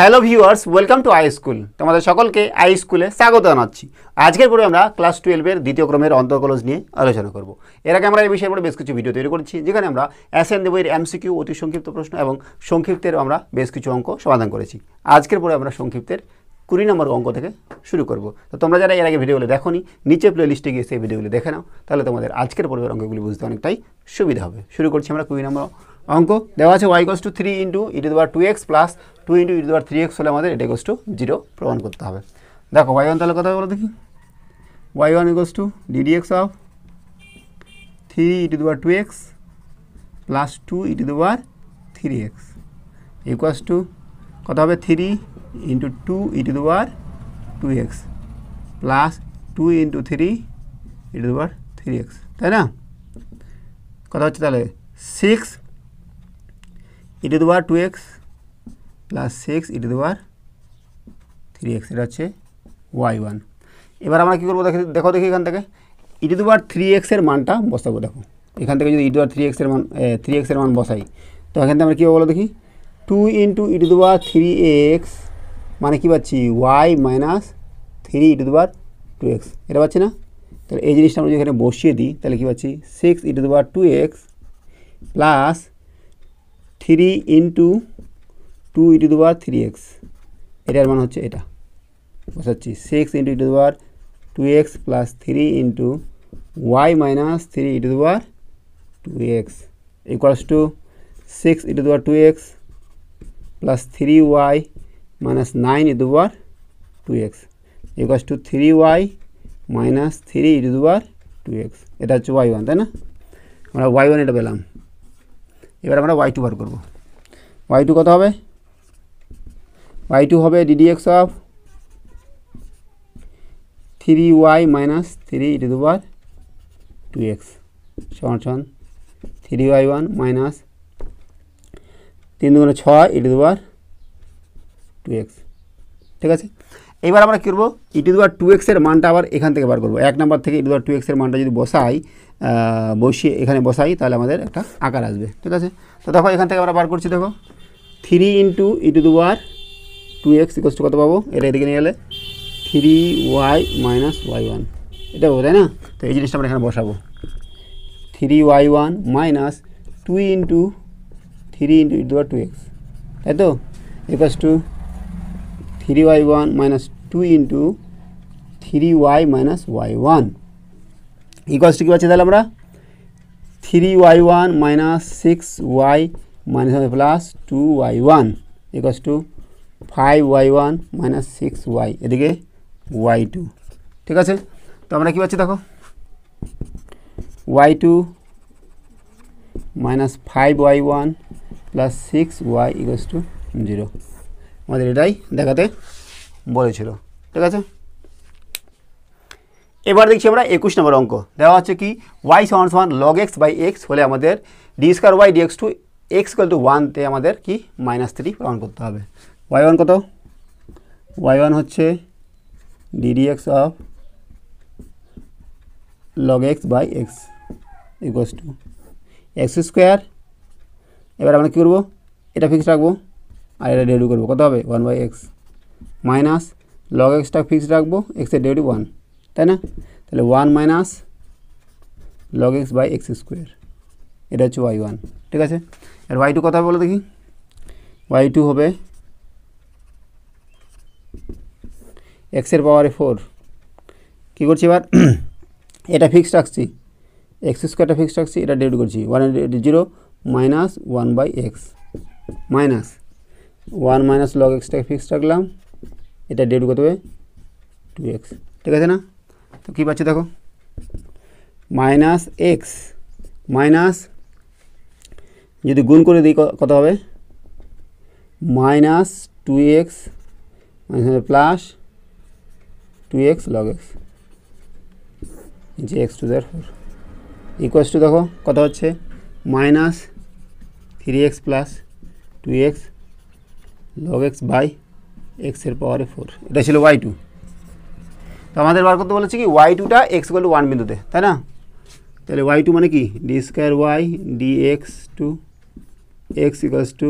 Hello viewers, welcome to I school. তোমাদের সকলকে I স্কুলে স্বাগত জানাচ্ছি। আজকের পরে আমরা ক্লাস টুয়েলভের দ্বিতীয় ক্রমের অন্তর্কলজ নিয়ে আলোচনা করব। এর আগে আমরা এই বিষয়ের উপরে বেশ কিছু ভিডিও তৈরি করেছি, যেখানে আমরা এসএন দেবইয়ের এমসিকিউ অতি সংক্ষিপ্ত প্রশ্ন এবং সংক্ষিপ্তের আমরা বেশ কিছু অঙ্ক সমাধান করেছি। আজকের পরে আমরা সংক্ষিপ্তের কুড়ি নম্বর অঙ্ক থেকে শুরু করব। তো তোমরা যারা এর আগে ভিডিওগুলো দেখোনি, নিচে প্লে লিস্টে গিয়ে সেই ভিডিওগুলো দেখে নাও, তাহলে তোমাদের আজকের পর্বের অঙ্কগুলি বুঝতে অনেকটাই সুবিধা হবে। শুরু করছি আমরা কুড়ি নম্বর অঙ্ক। দেওয়া আছে y equals to three into e to the power two x plus two into e to the power three x হলে আমাদের এটা ইকোস টু জিরো প্রমাণ করতে হবে। দেখো ওয়াই ওয়ান তাহলে কথা বলো দেখি। Y one equals to d d x of three e to the power two x plus two e to the power three x equals to কত হবে three into two e to the power two x plus two into three e to the power three x তাই না? কথা হচ্ছে তাহলে six e to the power two x plus six e the power three x এটা হচ্ছে y one এবার আমরা কী করব? দেখে দেখো দেখি এখান থেকে। ই টু দেওয়ার থ্রি এক্সের মানটা বসাবো, দেখো। এখান থেকে যদি ই দেওয়ার থ্রি এক্সের মান থ্রি এক্সের মান বসাই, তো এখান থেকে আমরা কী বলো দেখি? Two into e to the power three x মানে কী পাচ্ছি? ওয়াই মাইনাস থ্রি ই দেওয়ার টু এক্স এটা পাচ্ছি না? তাহলে এই জিনিসটা আমরা যদি এখানে বসিয়ে দিই, তাহলে কী পাচ্ছি? Six e to the power two x plus three into two e to the power three x এটার মান হচ্ছে এটা। বসাচ্ছি। Six into e to the power two x plus three into y minus three e to the power two x equals to six e to the power two x plus three y minus nine e to the power two x equals to three y minus three e to the power two x এটা হচ্ছে y one তাই না? আমরা Y one এটা পেলাম। এবার আমরা Y two বার করব। ওয়াই টু কত হবে? ওয়াই টু হবে d d x of three y minus three e to the power two x সমান সমান থ্রি ওয়াই ওয়ান মাইনাস তিন দুগুণে ছয় e to the power two x ঠিক আছে? এবার আমরা কী করব? ই টু দেওয়ার টু এক্সের মানটা আবার এখান থেকে বার করব। এক নাম্বার থেকে ই টু দেওয়ার টু এক্সের মানটা যদি বসাই বসিয়ে এখানে বসাই, তাহলে আমাদের একটা আকার আসবে। ঠিক আছে? তো দেখো, এখান থেকে আমরা বার করছি, দেখো। Three into e to the power two x equals to কত পাবো? এটা এদিকে নিয়ে গেলে three y minus y one এটা পাবো তাই না? তো এই জিনিসটা আমরা এখানে বসাবো। Three y one minus two into three into e to the power two x তাই তো? Equals to three y one minus two into three y minus y one equals to কী পাচ্ছি তাহলে আমরা? Three y one minus six y minus হবে plus two y one equals to five y one minus six y এদিকে y two ঠিক আছে? তো আমরা কী পাচ্ছি দেখো? Y two minus five y one plus six y equals to zero আমাদের এটাই দেখাতে বলেছিল। ঠিক আছে? এবার দেখছি আমরা একুশ নম্বর অঙ্ক। দেওয়া হচ্ছে কি? ওয়াই সমান সমান লগ এক্স বাই এক্স হলে আমাদের d square y d x two x equal to ওয়ানতে আমাদের কি? মাইনাস থ্রি প্রমাণ করতে হবে। ওয়াই ওয়ান কত? ওয়াই ওয়ান হচ্ছে d d x of log x by x equals to x square এবার আমরা কী করব? এটা ফিক্স রাখব আর এটা ডেডু করব। কত হবে? One by x minus log extra fix রাখব। এক্সের ডেডু ওয়ান তাই না? তাহলে one minus log x by x square এটা হচ্ছে ওয়াই ওয়ান ঠিক আছে? আর ওয়াই টু হবে বলো দেখি? ওয়াই টু হবে এক্সের পাওয়ারে ফোর কী করছি এবার? এটা ফিক্সড রাখছি। এক্স স্কোয়ারটা ফিক্সড রাখছি, এটা ডেড করছি। One zero minus one by x minus one minus log এক্সটাকে fixed রাখলাম। এটা ডেড কত হবে। টু এক্স ঠিক আছে না? তো কী পাচ্ছি দেখো? মাইনাস এক্স মাইনাস যদি গুণ করে দিই কত হবে? Minus two x plus two x log x যে x to the power four equals to দেখো কত হচ্ছে? Minus three x plus two x log x by এক্সের পাওয়ারে ফোর এটা ছিল ওয়াই টু তো আমাদের বার করতে বলেছে কি? ওয়াই টুটা এক্স ইকুয়াল টু ওয়ান বিন্দুতে, তাই না? তাহলে ওয়াই টু মানে কি? D square y d x two x equals to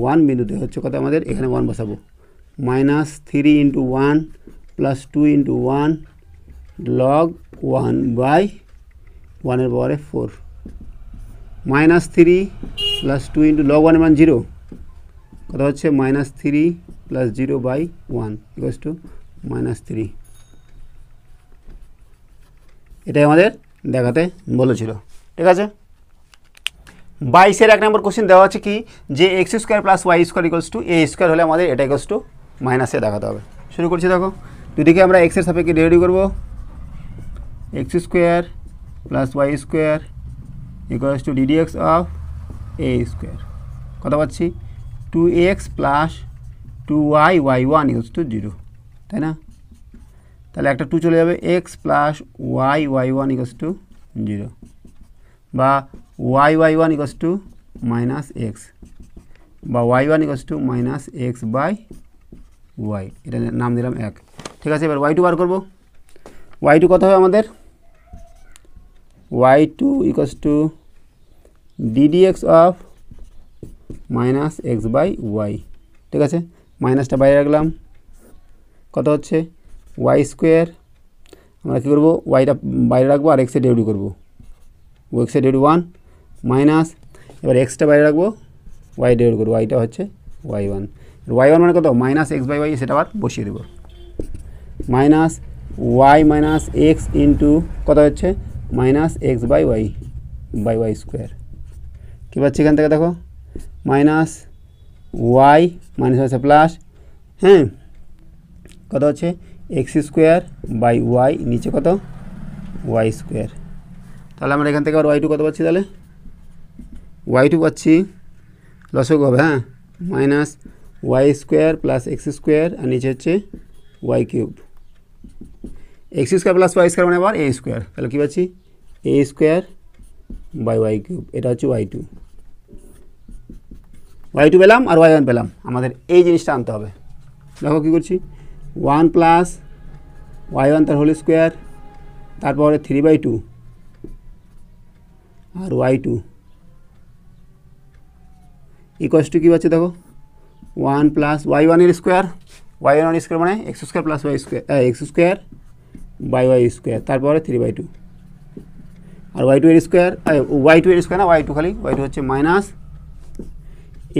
one বিন্দুতে হচ্ছে কত আমাদের? এখানে ওয়ান বসাবো। Minus three into one plus two into one log one by ওয়ানের পাওয়ারে four minus three plus two into log one মান জিরো কত হচ্ছে minus three plus zero by one equals to minus three এটাই আমাদের দেখাতে বলেছিল। ঠিক আছে? বাইশের এক নম্বর কোশ্চেন দেওয়া আছে কি? যে x square plus y square equals to a square হলে আমাদের এটা ইকোয়ালস টু মাইনাসে দেখাতে হবে। শুরু করছি দেখো। দুদিকে আমরা এক্সের সাপেক্ষে রেডি করব। X square plus y square equals to d d x of a square কত পাচ্ছি? Two x plus two y y one equals to zero তাই না? তাহলে একটা টু চলে যাবে। X plus y y one equals to zero বা y y one equals to minus x বা y one equals to minus x by y এটা নাম দিলাম এক। ঠিক আছে, এবার ওয়াই টু বার করব। ওয়াই টু কত হবে আমাদের? Y two equals to d d x of minus x by y ঠিক আছে মাইনাসটা বাইরে রাখলাম। কত হচ্ছে? ওয়াই স্কোয়ার আমরা কী করব? ওয়াইটা বাইরে রাখব আর এক্সে ডিউটি করব। ও এক্সে ডিউটি ওয়ান মাইনাস এবার এক্সটা বাইরে রাখব ওয়াই ডিউটি করব। ওয়াইটা হচ্ছে ওয়াই ওয়ান ওয়াই ওয়ান মানে কত? মাইনাস এক্স বাই ওয়াই সেটা আবার বসিয়ে দেবো। Minus y minus x into কত হচ্ছে? Minus x by y by y square কী পাচ্ছি এখান থেকে দেখো? মাইনাস ওয়াই মাইনাস হচ্ছে প্লাস হ্যাঁ? কত হচ্ছে? এক্স স্কোয়ার বাই ওয়াই নিচে কত? ওয়াই স্কোয়ার তাহলে আমরা এখান থেকে আবার ওয়াই টু কত পাচ্ছি তাহলে? ওয়াই টু পাচ্ছি। লসক হবে হ্যাঁ? Minus y square plus x square আর নিচে হচ্ছে y cube x square plus y square মানে আবার এ স্কোয়ার। তাহলে কী পাচ্ছি? A square by y cube. এটা হচ্ছে ওয়াই টু। ওয়াই টু পেলাম আর ওয়াই ওয়ান পেলাম। আমাদের এই জিনিসটা আনতে হবে। দেখো কী করছি? ওয়ান প্লাস ওয়াই ওয়ান তার হোল স্কোয়ার, তারপরে থ্রি বাই টু আর ওয়াই টু। ইকোয়াস টু কী পাচ্ছে দেখো? ওয়ান প্লাস ওয়াই ওয়ানের স্কোয়ার। ওয়াই ওয়ান স্কোয়ার মানে x square plus y square x square by y square তারপরে থ্রি বাই টু আর ওয়াই টু এর স্কোয়ার ওয়াই টু এর স্কোয়ার না ওয়াই টু খালি ওয়াই টু হচ্ছে minus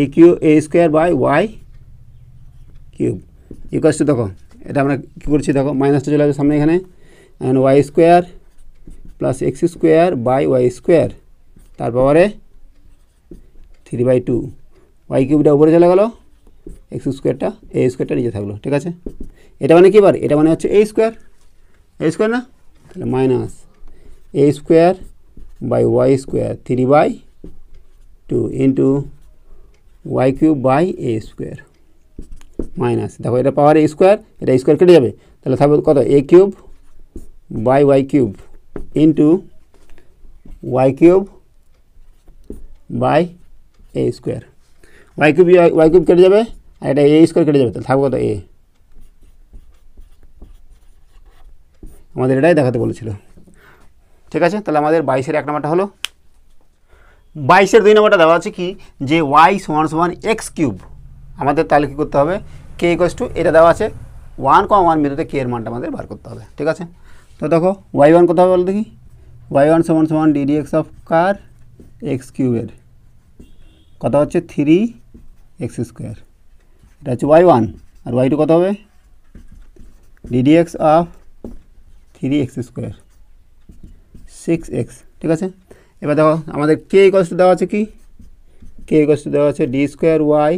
a q a square by y cube equals to দেখো, এটা আমরা কী করছি দেখো মাইনাসটা চলে আসবে সামনে এখানে and y square plus x square by y square তারপরে থ্রি বাই টু ওয়াই কিউবটা উপরে চলে গেলো এক্স স্কোয়ারটা এ স্কোয়ারটা নিচে থাকল, ঠিক আছে? এটা মানে কী বার? এটা মানে হচ্ছে এ স্কোয়ার এ স্কোয়ার না তাহলে minus a square by y square three by two into y cube by a square minus দেখো এটা পাওয়ার এ স্কোয়ার এটা স্কোয়ার কেটে যাবে তাহলে থাকবে কত a cube by y cube into y cube by a square y cube y cube কেটে যাবে আর এটা এ স্কোয়ার কেটে যাবে তাহলে থাকবে কত এ আমাদের এটাই দেখাতে বলেছিল। ঠিক আছে? তাহলে আমাদের বাইশের এক নম্বরটা হলো। বাইশের দুই নম্বরটা দেওয়া আছে কি? যে ওয়াই সমান সমান এক্স কিউব আমাদের তাহলে কী করতে হবে? কে ইকোয়াস টু এটা দেওয়া আছে ওয়ান কম ওয়ান বিন্দুতে কে এর মানটা আমাদের বার করতে হবে। ঠিক আছে? তো দেখো ওয়াই ওয়ান কোথাও বলো দেখি? ওয়াই ওয়ান সমান সমান ডিডি এক্স অফ কার? এক্স কিউবের কত হচ্ছে থ্রি এক্স স্কোয়ার এটা হচ্ছে ওয়াই ওয়ান আর ওয়াই টু কত হবে? D d x of three x square six x ঠিক আছে? এবার দেখো, আমাদের কে ইকোয়াস টু দেওয়া আছে কি? কে ইকোয়াস টু দেওয়া আছে d square y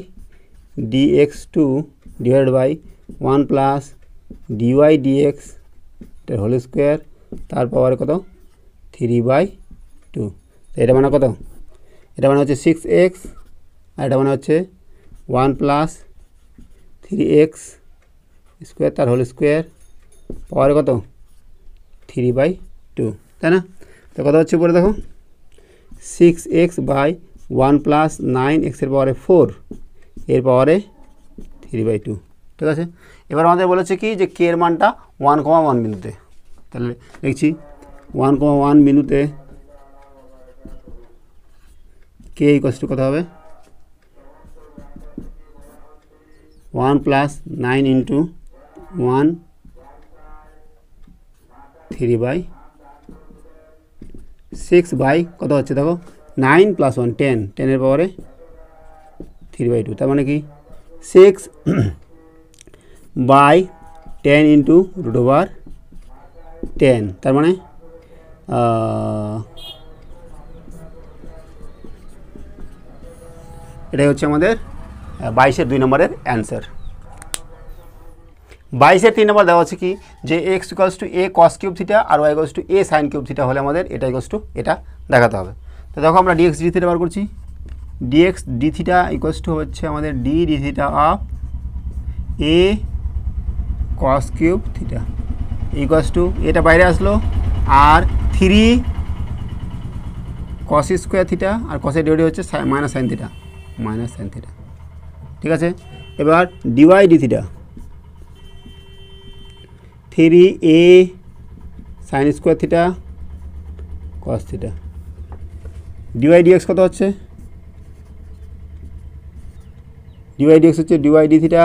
d x two divide by one plus d y d x এটার হোল স্কোয়ার তার পাওয়ার কত? থ্রি বাই টু এটা মানে কত? এটা মানে হচ্ছে সিক্স এক্স আর এটা মানে হচ্ছে one plus three x square তার হোল স্কোয়ার পাওয়ার কত? থ্রি বাই টু তাই না? তো কত হচ্ছে পরে দেখো? Six x by one plus nine এক্সের পাওয়ারে ফোর এর পাওয়ারে থ্রি বাই টু ঠিক আছে? এবার আমাদের বলেছে কি যে কে এর মানটা ওয়ান কমা ওয়ান বিন্দুতে, তাহলে দেখছি ওয়ান কমা ওয়ান বিন্দুতে কে ইকোয়াস টু কত হবে? One plus nine into one three by six by কত হচ্ছে দেখো? নাইন প্লাস ওয়ান টেন টেনের পাওয়ারে থ্রি বাই টু তার মানে কি? Six by ten into root over ten তার মানে এটাই হচ্ছে আমাদের বাইশের দুই নম্বরের অ্যান্সার বাইশের তিন নম্বর দেওয়া আছে কি? যে x equals to a cos cube theta R y equals to a sine cube theta হলে আমাদের এটা ইকলস টু এটা দেখাতে হবে। তো দেখো আমরা ডিএক্স ডি থিটা বার করছি। D x d theta equals to হচ্ছে আমাদের d d theta of a cos cube theta equals to এটা বাইরে আসলো আর থ্রি কস স্কোয়ার থিটা আর কসের ডিওডি হচ্ছে minus sine theta minus sine theta ঠিক আছে? এবার d y d theta three a sine square theta, cos theta. D y d x কত হচ্ছে? ডিওয়াই ডিএক্স হচ্ছে d y d theta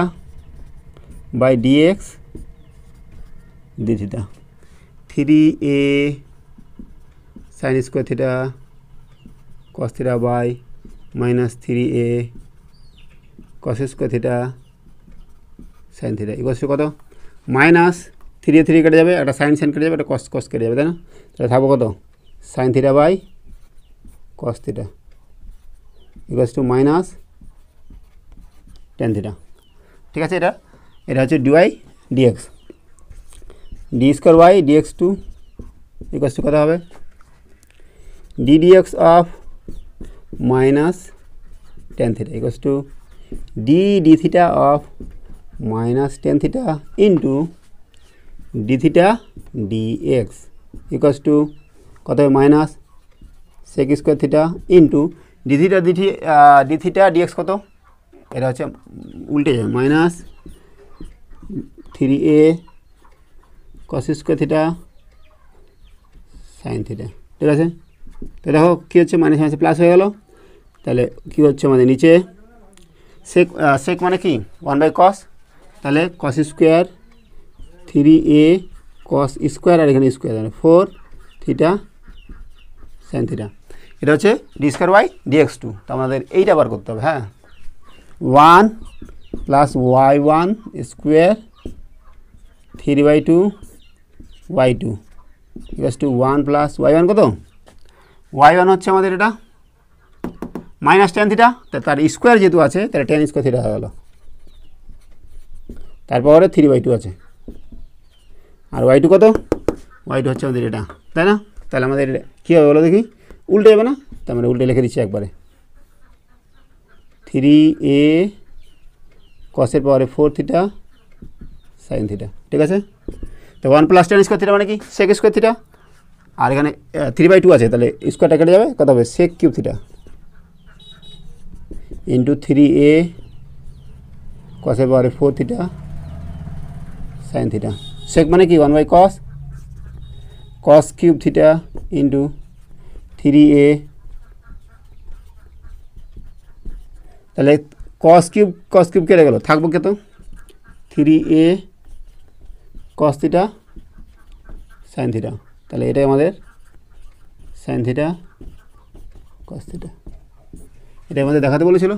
by d x d theta. Three a sine square theta, cos theta by minus three a, cos square theta sine theta. Equals to কত? Minus three three কেটে যাবে, একটা sign sign কেটে যাবে, একটা কস কস কেটে যাবে, তাই না? তাহলে থাকব কত? Sine theta by cos theta equals to minus tan theta ঠিক আছে এটা? এটা হচ্ছে d y d x d square by d x two equals to কত হবে? D d x of minus tan theta equals to d d theta of minus tan theta into d theta d x equals to কত হবে? Minus sec square theta into d theta d the d theta d x কত? এটা হচ্ছে উল্টে যাবে। Minus three a cos square theta sine theta ঠিক আছে? তো দেখো, কী হচ্ছে? মাইনাস মাইনাস প্লাস হয়ে গেল। তাহলে কী হচ্ছে আমাদের নিচে? সেক সেক মানে কি? ওয়ান বাই কস তাহলে cos square three a cos square আর এখানে square four theta sine theta এটা হচ্ছে d square y d x two তো আমাদের এইটা বার করতে হবে হ্যাঁ? One plus y one square three by two y two equals two one plus y one কত? ওয়াই ওয়ান হচ্ছে আমাদের এটা মাইনাস টেন থিটা তার স্কোয়ার যেহেতু আছে, তাহলে টেন স্কোয়ার থিটা হয়ে গেল। তারপরে থ্রি বাই টু আছে। আর ওয়াই টু কত? ওয়াই টু হচ্ছে আমাদের এটা, তাই না? তাহলে আমাদের কী হবে বলো দেখি? উল্টে যাবে না? তার মানে উল্টে লিখে দিচ্ছি একবারে। থ্রি এ কসের পাওয়ারে ফোর থিটা সাইন থিটা ঠিক আছে? তো one plus tan square theta মানে কি? সেক স্কোয়ার থিটা আর এখানে থ্রি বাই টু আছে, তাহলে স্কোয়ারটা কেটে যাবে, কত হবে? Sec cube theta into three a কসের পাওয়ারে four theta sine theta sec মানে কি? One by cos cos cube theta into three a তাহলে কস কিউব কস কিউব কেটে গেল। থাকব কত? Three a cos theta sine theta তাহলে এটাই আমাদের সাইন থিটা কস থিটা এটাই আমাদের দেখাতে বলেছিল।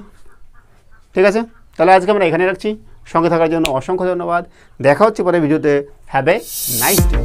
ঠিক আছে? তাহলে আজকে আমরা এখানে রাখছি। সঙ্গে থাকার জন্য অসংখ্য ধন্যবাদ। দেখা হচ্ছে পরে ভিডিওতে। Have a nice day